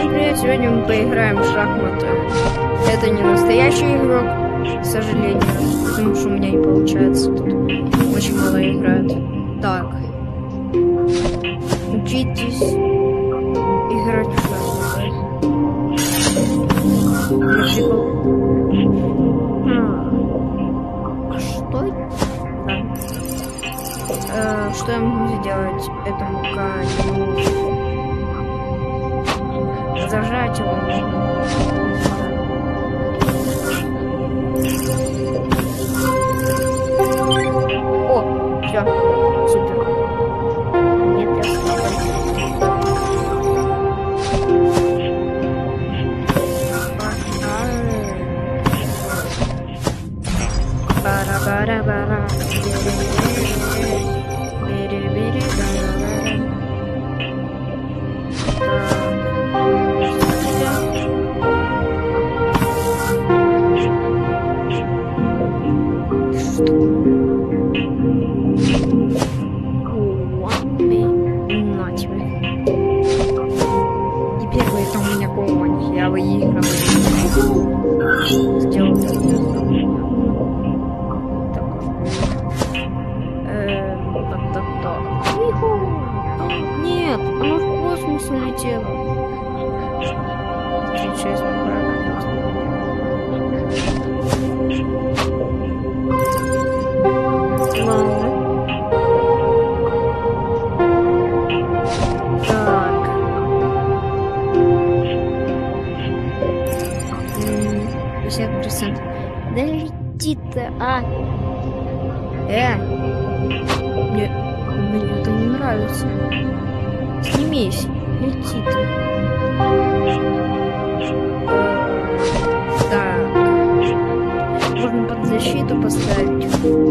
Всем привет! Сегодня мы поиграем в шахматы. Это не настоящий игрок, к сожалению, потому что у меня не получается. Тут очень мало играют. Так. Учитесь играть в шахматы. Хм. Что это? Э, что я могу сделать этому коню? Зажать его можно. О, все, супер. Нет, я. Бара-бара-бара. У меня конь. Я выигрываю. Сделал меня. Так. Так, так. Нет, оно в космос улетело. Сейчас Ладно. 50%. Да летит-то, а? Э! Мне, мне это не нравится. Снимись, лети ты. Так. Можно под защиту поставить.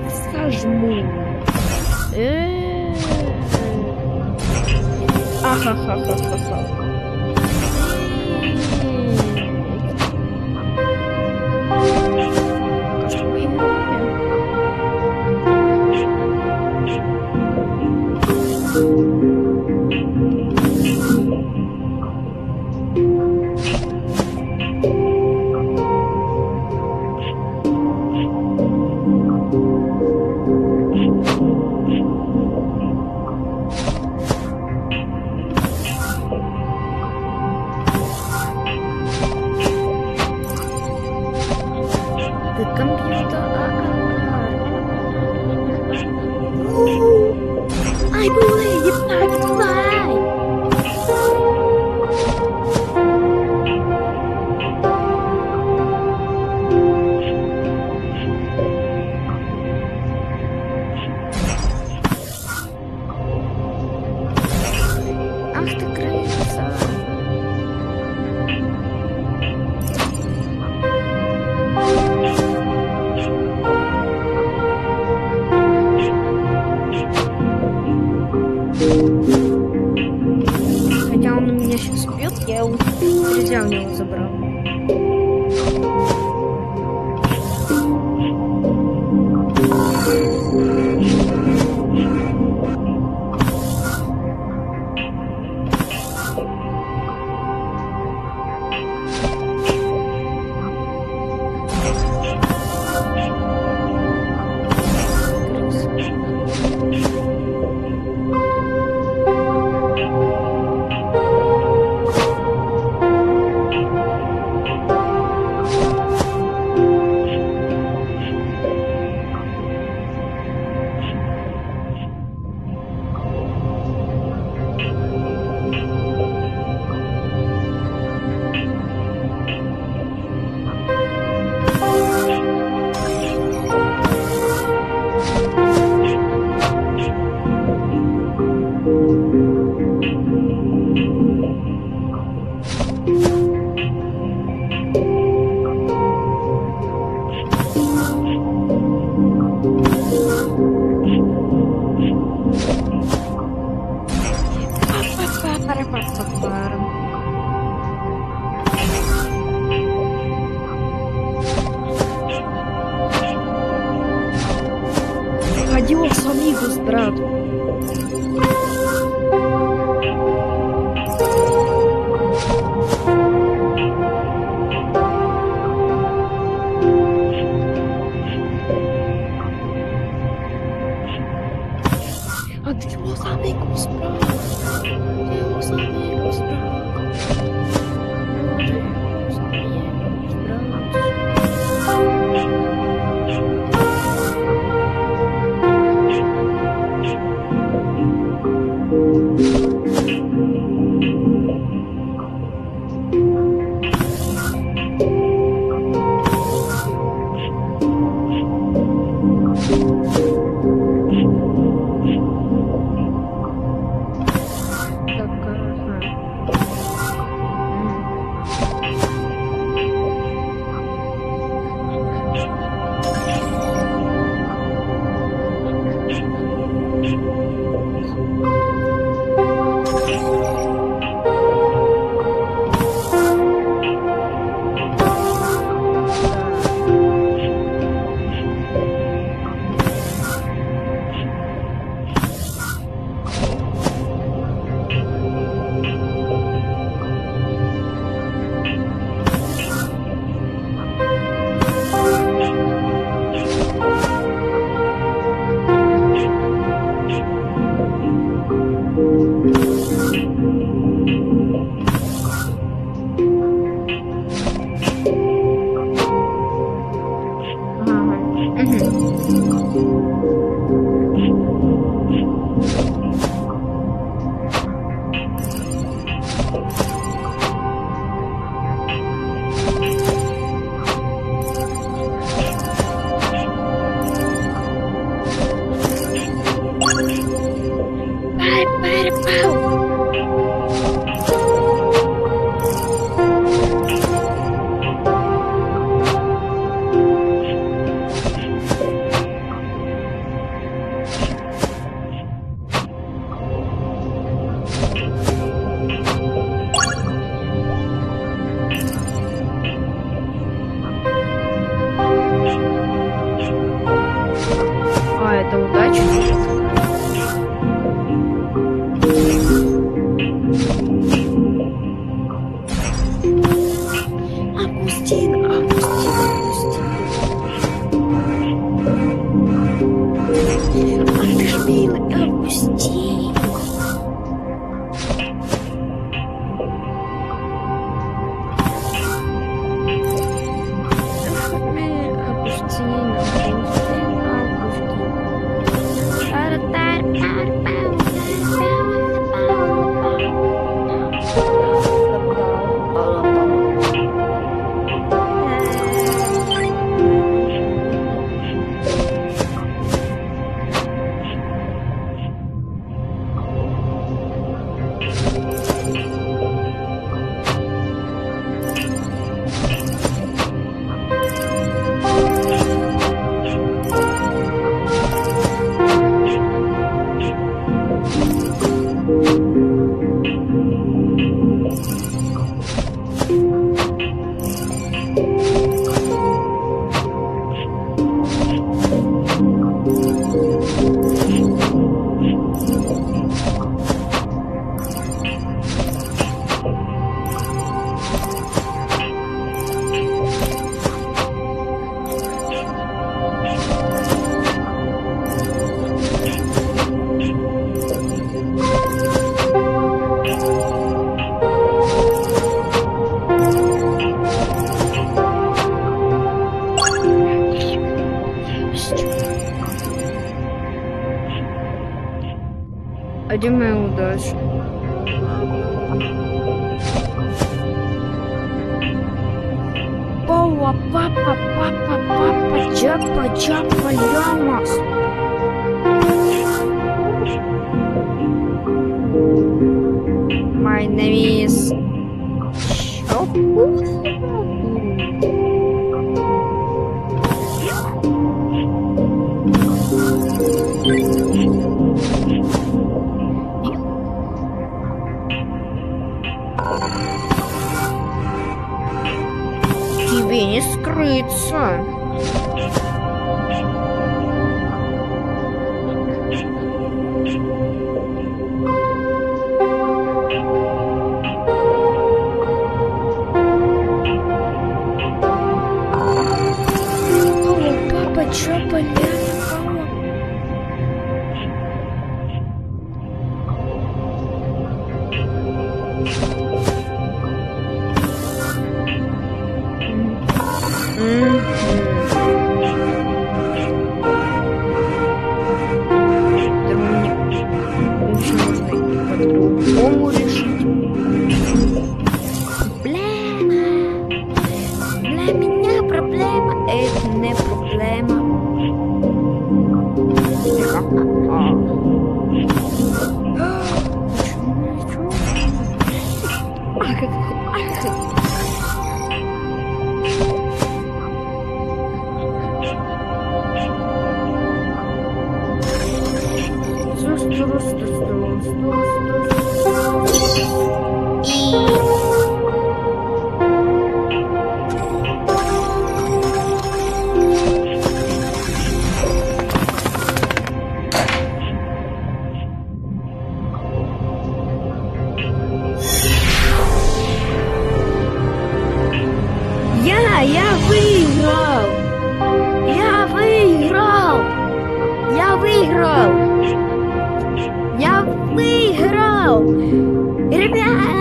Я их сожму. que é o filtro. amigos, bros. Temos amigos, bros. Ах ты My name is... Oh, Тебе не скрыться. О,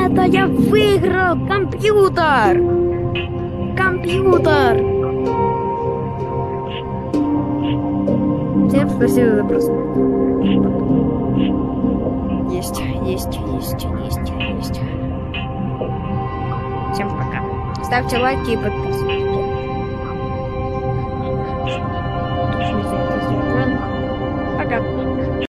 Ребята, я выиграл компьютер! Компьютер! Всем спасибо за просмотр. Есть, есть, есть, есть, есть. Всем пока. Ставьте лайки и подписывайтесь. Пока.